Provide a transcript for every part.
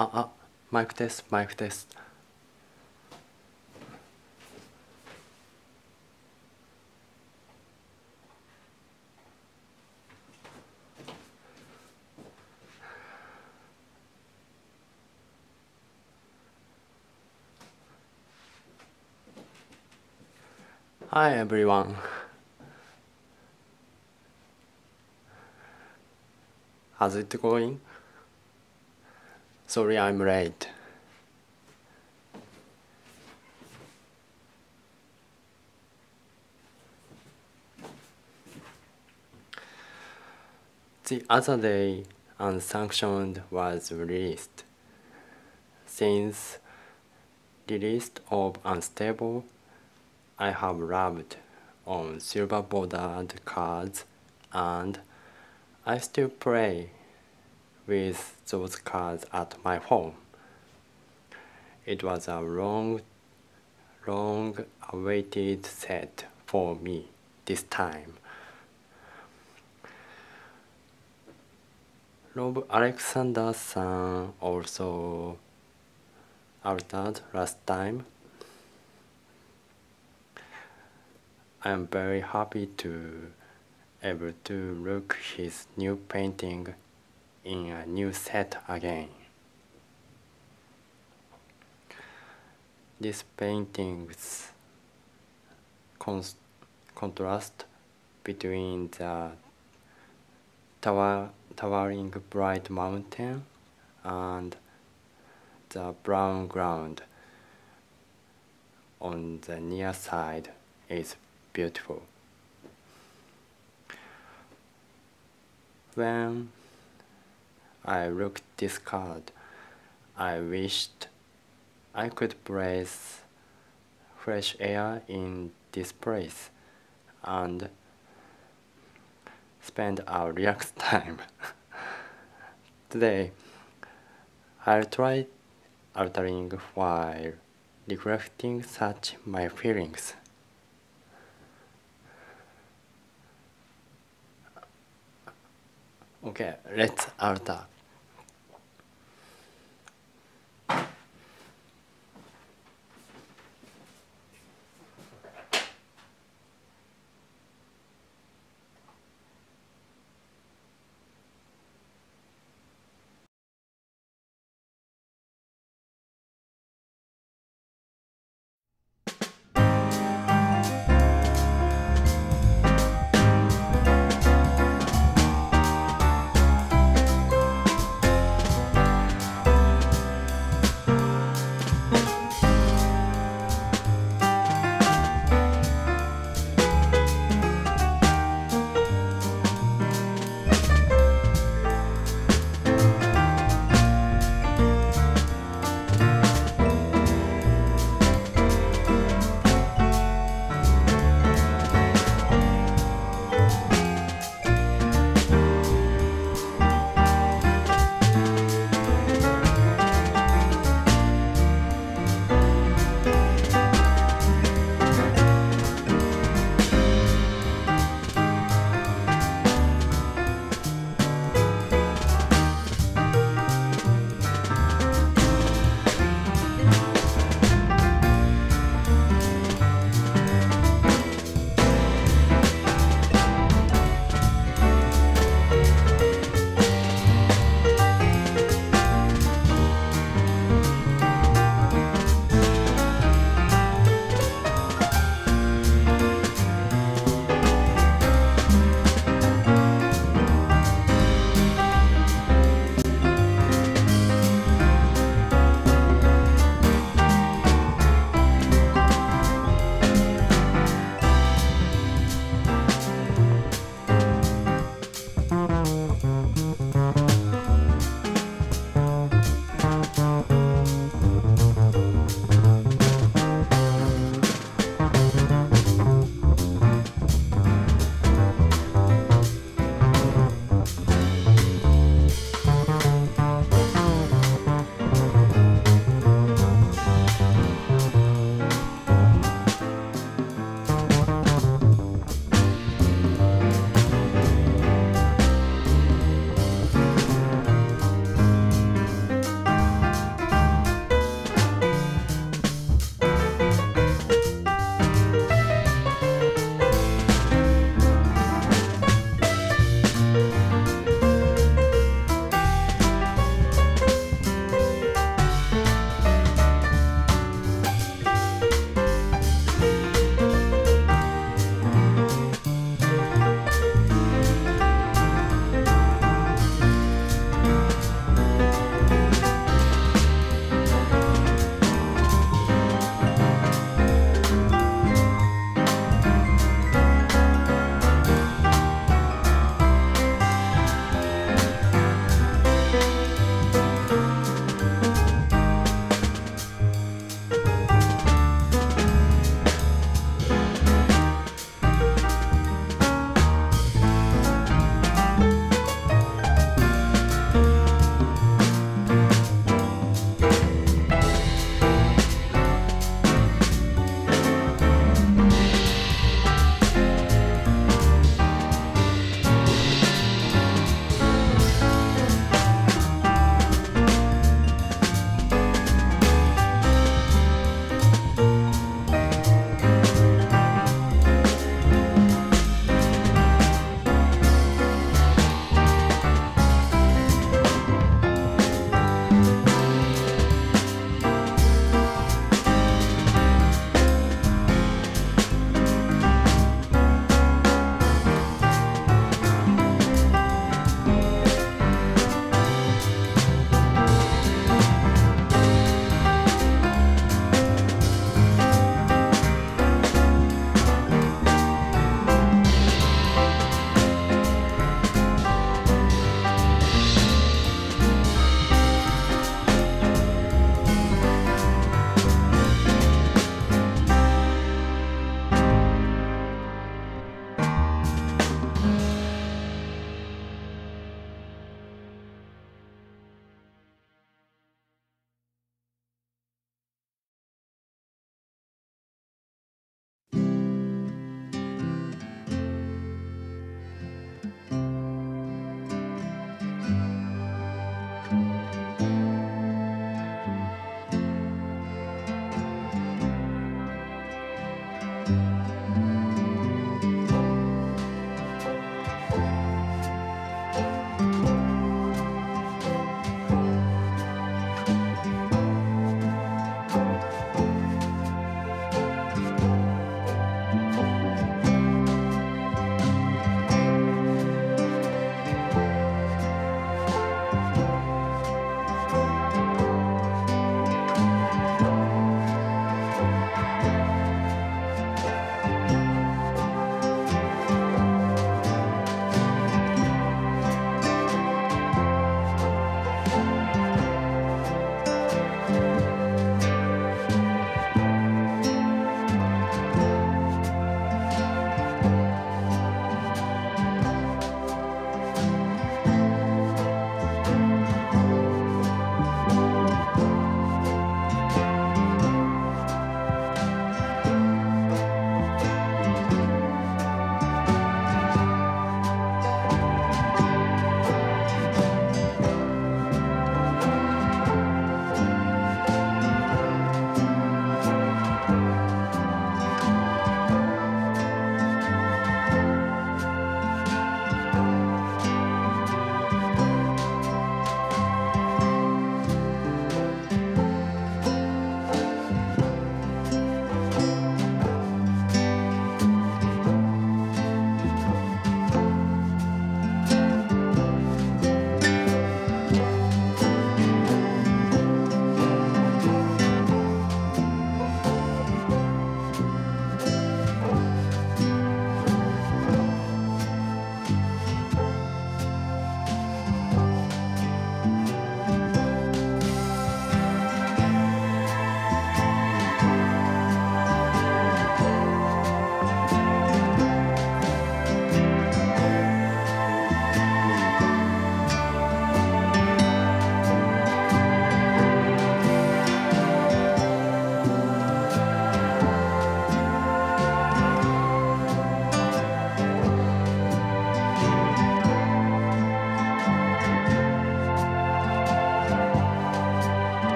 ああマイクですマイクですはい、everyone. Sorry I'm late. The other day, Unsanctioned was released. Since the release of Unstable, I have rubbed on silver bordered cards and I still play with those cards at my home. It was a long, long awaited set for me this time. Rob Alexander-san also altered last time. I am very happy to able to look his new painting in a new set again. This painting's contrast between the tower, towering bright mountain and the brown ground on the near side is beautiful. When I looked this card, I wished I could breathe fresh air in this place and spend a relaxed time. Today, I'll try altering while reflecting such my feelings. Okay, let's alter.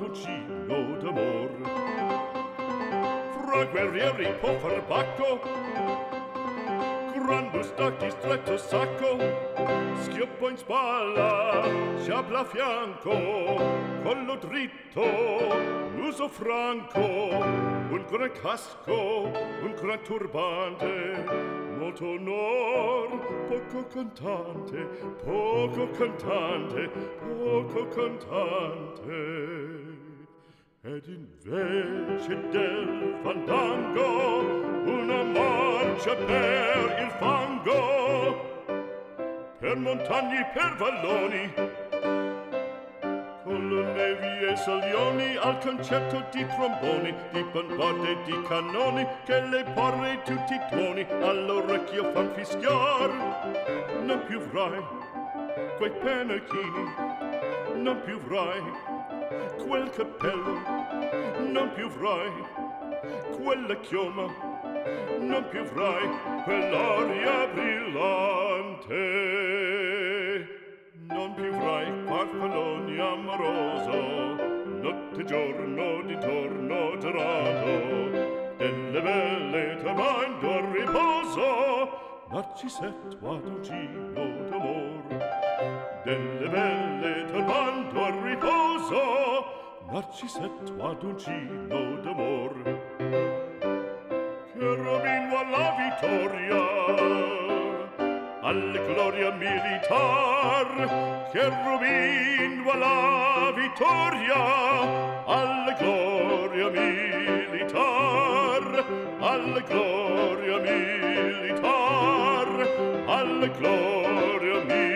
bastoncino d'amor. Fra guerrieri po farbacco gran bustacchi stretto sacco. Schioppo in spalla sciabla a fianco. Collo dritto muso franco. Un gran casco un gran turbante. Molto onor, poco cantante, poco cantante, poco cantante. Ed invece del fandango una marcia per il fango. Per montagni, per valloni con le nevi e salioni al concerto di tromboni di bombarde e di cannoni che le porre tutti i tuoni all'orecchio fan fischiar. Non più vrai quei penachini non più vrai quel cappello non più avrai quella chioma non più avrai quell'aria brillante. Non più avrai farfalloni amoroso notte giorno di torno girato delle belle tramando a riposo ma ci sei tuo ad un giro d'amore. Delle belle turbando al riposo narcisetto ad un gino d'amor che robino alla vittoria alla gloria militar che robino alla vittoria alla gloria militar alla gloria militar alla gloria militar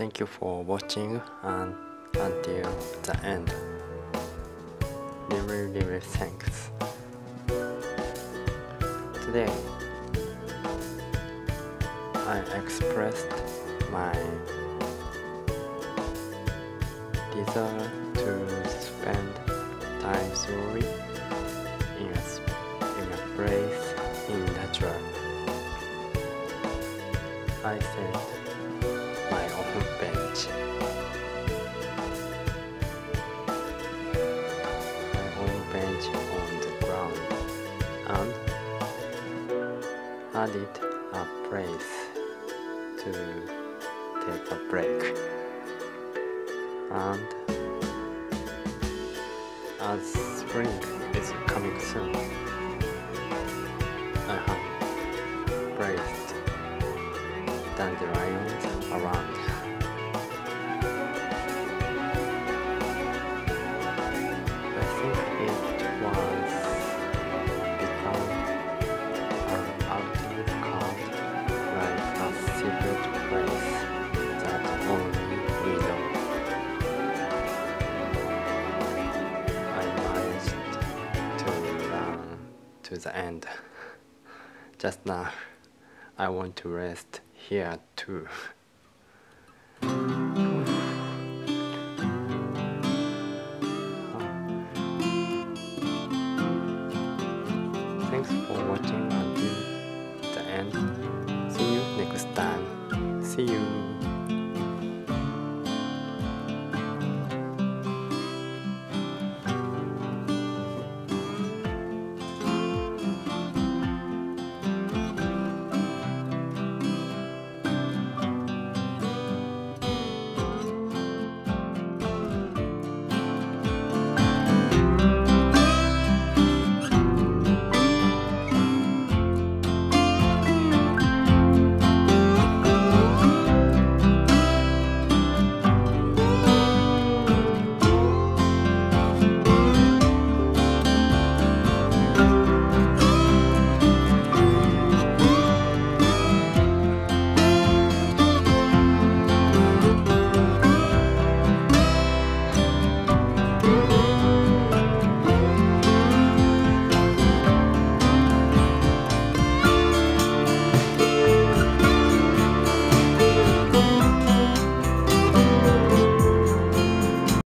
Thank you for watching and until the end. Really, really thanks. Today, I expressed my desire to spend time slowly in a, in a place in nature. I said added a place to take a break. And as spring the end. Just now, I want to rest here too.